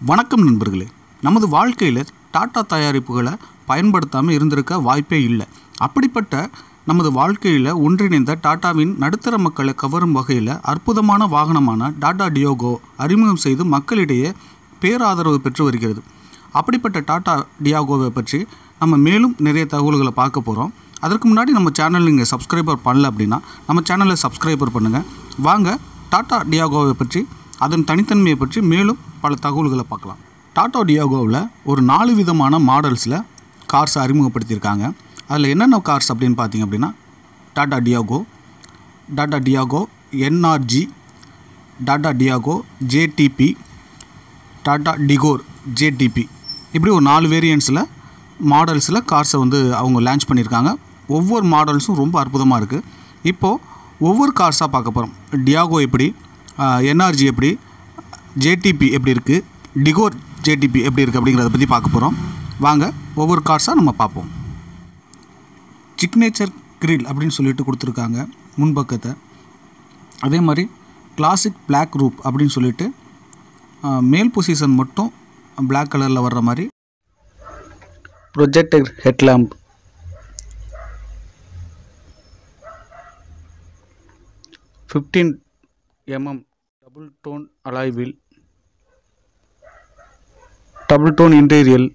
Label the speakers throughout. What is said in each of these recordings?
Speaker 1: வணக்கம் நண்பர்களே. நமது வாழ்க்கையில் டாட்டா தயாரிப்புகளை பயன்படுத்தாமல் இருந்திருக்க வாய்ப்பே இல்லை. அப்படிப்பட்ட நமது வாழ்க்கையில் ஒன்றிணைந்த டாட்டாவின் நடுத்தர மக்களை கவரும் வகையில் அற்புதமான வாகனமான டாடா டியோகோ அறிமுகம் செய்து மக்களிடையே பேராதரவு பெற்று வருகிறது. அப்படிப்பட்ட டாடா டியாகோவை பற்றி நம்ம மேலும் நிறைய தகவல்களை பார்க்க போகிறோம் அதற்கு முன்னாடி நம்ம சேனல் நீங்கள் சப்ஸ்கிரைபர் பண்ணல அப்படின்னா நம்ம சேனலை சப்ஸ்கிரைபர் பண்ணுங்கள் வாங்க டாடா டியாகோவை பற்றி அதன் தனித்தன்மையை பற்றி மேலும் பல தகவல்களை பார்க்கலாம். டாடா டியாகோவில் ஒரு நாலு விதமான மாடல்ஸில் கார்ஸ் அறிமுகப்படுத்தியிருக்காங்க. அதில் என்னென்ன கார்ஸ் அப்படின்னு பார்த்தீங்க அப்படின்னா Tata Tiago Tata Tiago NRG Tata Tiago JTP Tata Tigor JTP. இப்படி ஒரு நாலு வேரியன்ஸில் மாடல்ஸில் கார்ஸை வந்து அவங்க லான்ச் பண்ணியிருக்காங்க. ஒவ்வொரு மாடல்ஸும் ரொம்ப அற்புதமாக இருக்குது இப்போது ஒவ்வொரு கார்ஸாக பார்க்க போகிறோம் டியாகோ எப்படி என்ஆர்ஜி எப்படி ஜேடிபி எப்படி இருக்குது டிகோர் ஜேடிபி எப்படி இருக்குது அப்படிங்கிறத பற்றி பார்க்க போகிறோம் வாங்க ஒவ்வொரு கார்ஸாக நம்ம பார்ப்போம். சிக்னேச்சர் கிரில் அப்படின்னு சொல்லிட்டு கொடுத்துருக்காங்க முன்பக்கத்தை. அதே மாதிரி கிளாசிக் பிளாக் ரூப் அப்படின்னு சொல்லிட்டு மேல் பொசிஷன் மட்டும் பிளாக் கலரில் வர்ற மாதிரி. Projector headlamp fifteen MM double tone அலாய்வில் double tone interior.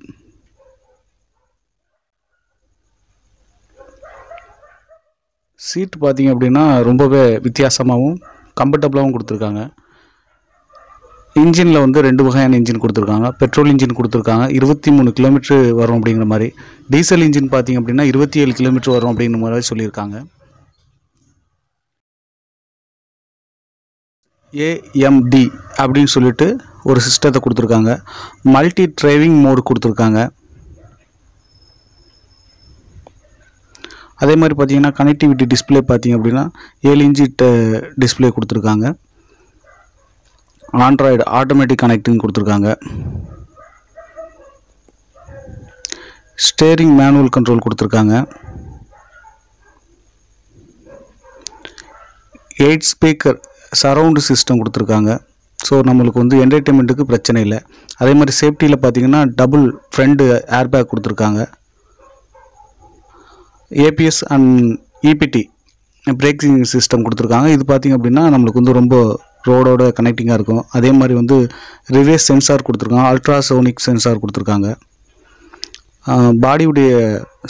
Speaker 1: Seat பார்த்தீங்க அப்படின்னா ரொம்பவே வித்தியாசமாகவும் கம்ஃபர்டபுளாகவும் கொடுத்துருக்காங்க. இன்ஜினில் வந்து ரெண்டு வகையான இன்ஜின் கொடுத்துருக்காங்க. பெட்ரோல் இன்ஜின் கொடுத்துருக்காங்க. இருபத்தி மூணு கிலோமீட்டர் வரும் அப்படிங்கிற மாதிரி. டீசல் இன்ஜின் பார்த்தீங்க அப்படின்னா இருபத்தி ஏழு கிலோமீட்டர் வரும் அப்படிங்கிற மாதிரி சொல்லியிருக்காங்க. ஏஎம்டி அப்படின்னு சொல்லிட்டு ஒரு சிஸ்டத்தை கொடுத்துருக்காங்க. மல்டி டிரைவிங் மோடு கொடுத்துருக்காங்க. அதே மாதிரி பார்த்தீங்கன்னா கனெக்டிவிட்டி டிஸ்ப்ளே பார்த்தீங்க அப்படின்னா ஏழு இன்ச்சு டிஸ்பிளே கொடுத்துருக்காங்க. ஆண்ட்ராய்டு ஆட்டோமேட்டிக் கனெக்டிங் கொடுத்துருக்காங்க. ஸ்டேரிங் மேனுவல் கண்ட்ரோல் கொடுத்துருக்காங்க. எயிட் ஸ்பீக்கர் சரவுண்டு சிஸ்டம் கொடுத்துருக்காங்க. ஸோ நம்மளுக்கு வந்து என்டர்டெயின்மெண்ட்டுக்கு பிரச்சனை இல்லை. அதே மாதிரி சேஃப்டியில் பார்த்தீங்கன்னா டபுள் ஃப்ரண்ட் ஏர்பேக் கொடுத்துருக்காங்க. ABS and EBD braking system கொடுத்துருக்காங்க. இது பார்த்திங்க அப்படின்னா நம்மளுக்கு வந்து ரொம்ப ரோடோட கனெக்டிங்காக இருக்கும். அதே மாதிரி வந்து ரிவேஸ் சென்சார் கொடுத்துருக்காங்க. அல்ட்ராசோனிக் சென்சார் கொடுத்துருக்காங்க. பாடியுடைய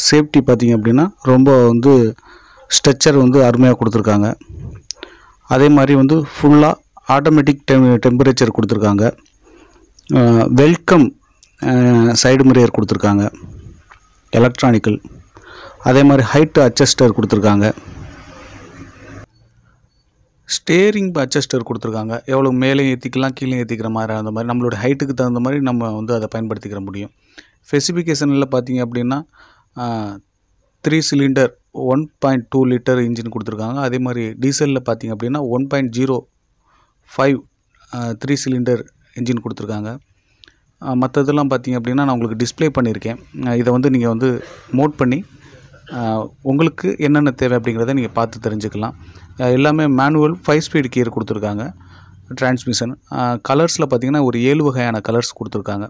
Speaker 1: சேஃப்டி பார்த்திங்க அப்படின்னா ரொம்ப வந்து ஸ்ட்ரெச்சர் வந்து அருமையாக கொடுத்துருக்காங்க. அதே மாதிரி வந்து ஃபுல்லாக ஆட்டோமேட்டிக் டெம் டெம்பரேச்சர் கொடுத்துருக்காங்க. வெல்கம் சைடு மிரியர் கொடுத்துருக்காங்க. எலக்ட்ரானிக்கல் அதே மாதிரி ஹைட் அட்ஜஸ்டர் கொடுத்துருக்காங்க. ஸ்டேரிங் அட்ஜஸ்டர் கொடுத்துருக்காங்க. எவ்வளோ மேலே ஏற்றிக்கலாம் கீழே ஏற்றிக்கிற மாதிரி அந்த மாதிரி. நம்மளோட ஹைட்டுக்கு தகுந்த மாதிரி நம்ம வந்து அதை பயன்படுத்திக்கிற முடியும். ஸ்பெசிஃபிகேஷனில் பார்த்தீங்க அப்படின்னா three cylinder one point two litre engine கொடுத்துருக்காங்க. அதே மாதிரி டீசலில் பார்த்தீங்க அப்படின்னா one point zero five three cylinder engine கொடுத்துருக்காங்க. மற்றதெல்லாம் பார்த்தீங்க அப்படின்னா நான் உங்களுக்கு டிஸ்ப்ளே பண்ணியிருக்கேன். இதை வந்து நீங்கள் வந்து மோட் பண்ணி உங்களுக்கு என்னென்ன தேவை அப்படிங்கிறத நீங்கள் பார்த்து தெரிஞ்சுக்கலாம். எல்லாமே மேனுவல் ஃபைவ் ஸ்பீட் கியர் கொடுத்துருக்காங்க. டிரான்ஸ்மிஷன் கலர்ஸில் பார்த்தீங்கன்னா ஒரு ஏழு வகையான கலர்ஸ் கொடுத்துருக்காங்க.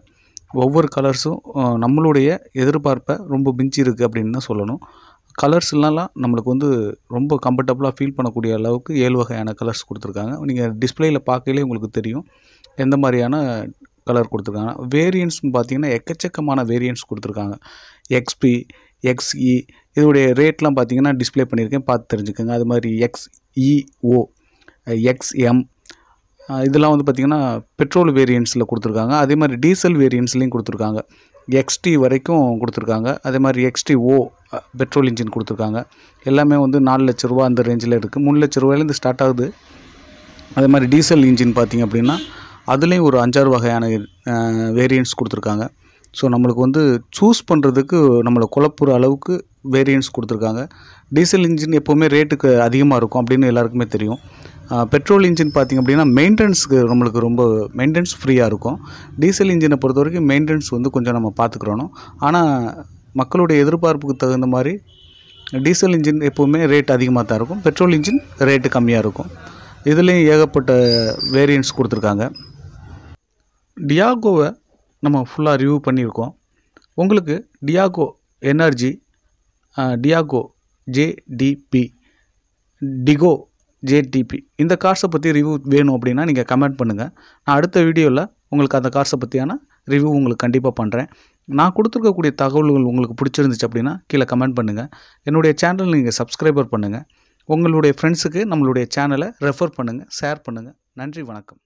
Speaker 1: ஒவ்வொரு கலர்ஸும் நம்மளுடைய எதிர்பார்ப்பை ரொம்ப மிஞ்சி இருக்குது அப்படின்னு தான் சொல்லணும். கலர்ஸ்லலாம் நம்மளுக்கு வந்து ரொம்ப கம்ஃபர்டபுளாக ஃபீல் பண்ணக்கூடிய அளவுக்கு ஏழு வகையான கலர்ஸ் கொடுத்துருக்காங்க. நீங்கள் டிஸ்பிளேயில் பார்க்கலே உங்களுக்கு தெரியும். எந்த மாதிரியான கலர் கொடுத்துருக்காங்க வேரியன்ட்ஸ்னு பார்த்தீங்கன்னா எக்கச்சக்கமான வேரியன்ஸ் கொடுத்துருக்காங்க. எக்ஸ்பி எக்ஸ்இ இதோடைய ரேட்லாம் பார்த்தீங்கன்னா டிஸ்ப்ளே பண்ணியிருக்கேன். பார்த்து தெரிஞ்சுக்கோங்க. அது மாதிரி எக்ஸ்இஓ எக்ஸ்எம் இதெல்லாம் வந்து பார்த்திங்கன்னா பெட்ரோல் வேரியன்ஸில் கொடுத்துருக்காங்க. அதே மாதிரி டீசல் வேரியன்ஸ்லேயும் கொடுத்துருக்காங்க. எக்ஸ்டி வரைக்கும் கொடுத்துருக்காங்க. அதே மாதிரி எக்ஸ்டி ஓ பெட்ரோல் இன்ஜின் கொடுத்துருக்காங்க. எல்லாமே வந்து நாலு லட்ச ரூபா அந்த ரேஞ்சில் இருக்குது மூணு லட்ச ரூபாயிலேருந்து ஸ்டார்ட் ஆகுது. அதே மாதிரி டீசல் இன்ஜின் பார்த்திங்க அப்படின்னா அதுலேயும் ஒரு அஞ்சாறு வகையான வேரியன்ட்ஸ் கொடுத்துருக்காங்க. ஸோ நம்மளுக்கு வந்து சூஸ் பண்ணுறதுக்கு நம்மளை குழப்புற அளவுக்கு வேரியன்ட்ஸ் கொடுத்துருக்காங்க. டீசல் இன்ஜின் எப்போவுமே ரேட்டுக்கு அதிகமாக இருக்கும் அப்படின்னு எல்லாருக்குமே தெரியும். பெட்ரோல் இன்ஜின் பார்த்திங்க அப்படின்னா மெயின்டெனன்ஸுக்கு நம்மளுக்கு ரொம்ப மெயின்டெனன்ஸ் ஃப்ரீயாக இருக்கும். டீசல் இன்ஜினை பொறுத்த வரைக்கும் மெயின்டெனன்ஸ் வந்து கொஞ்சம் நம்ம பார்த்துக்கிறணும் ஆனால் மக்களுடைய எதிர்பார்ப்புக்கு தகுந்த மாதிரி டீசல் இன்ஜின் எப்போவுமே ரேட் அதிகமாக தான் இருக்கும். பெட்ரோல் இன்ஜின் ரேட்டு கம்மியாக இருக்கும். இதுலேயும் ஏகப்பட்ட வேரியன்ட்ஸ் கொடுத்துருக்காங்க. டியாகோவை நம்ம ஃபுல்லாக ரிவ்யூ பண்ணியிருக்கோம். உங்களுக்கு Tiago energy Tiago JTP Tigor JTP இந்த கார்ஸை பற்றி ரிவ்யூ வேணும் அப்படின்னா நீங்கள் கமெண்ட் பண்ணுங்கள் நான் அடுத்த வீடியோவில் உங்களுக்கு அந்த கார்ஸை பற்றியான ரிவ்யூ உங்களுக்கு கண்டிப்பாக பண்ணுறேன் நான் கொடுத்துருக்கக்கூடிய தகவல்கள் உங்களுக்கு பிடிச்சிருந்துச்சு அப்படின்னா கீழே கமெண்ட் பண்ணுங்கள் என்னுடைய சேனல் நீங்கள் சப்ஸ்கிரைபர் பண்ணுங்கள் உங்களுடைய ஃப்ரெண்ட்ஸுக்கு நம்மளுடைய சேனலை ரெஃபர் பண்ணுங்கள் ஷேர் பண்ணுங்கள் நன்றி வணக்கம்.